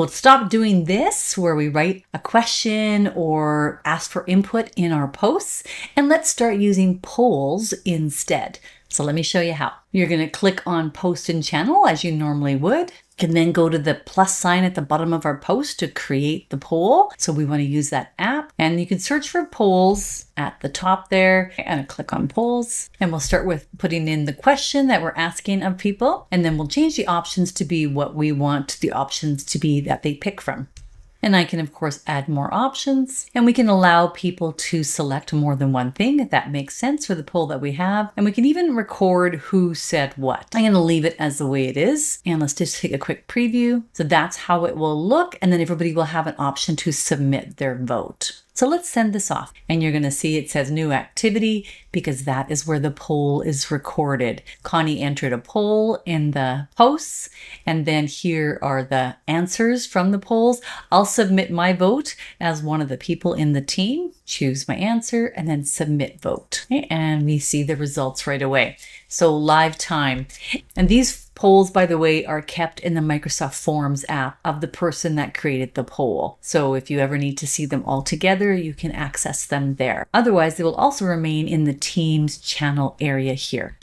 We'll stop doing this where we write a question or ask for input in our posts and let's start using polls instead. So let me show you how. You're going to click on post and channel as you normally would. You can then go to the plus sign at the bottom of our post to create the poll. So we want to use that app and you can search for polls at the top there and click on polls. And we'll start with putting in the question that we're asking of people. And then we'll change the options to be what we want the options to be that they pick from. And I can, of course, add more options. And we can allow people to select more than one thing if that makes sense for the poll that we have. And we can even record who said what. I'm going to leave it as the way it is. And let's just take a quick preview. So that's how it will look. And then everybody will have an option to submit their vote. So let's send this off. And you're going to see it says new activity because that is where the poll is recorded. Connie entered a poll in the posts, and then here are the answers from the polls. I'll submit my vote as one of the people in the team, choose my answer, and then submit vote. And we see the results right away. So live time. And these polls, by the way, are kept in the Microsoft Forms app of the person that created the poll. So if you ever need to see them all together, you can access them there. Otherwise, they will also remain in the Teams channel area here.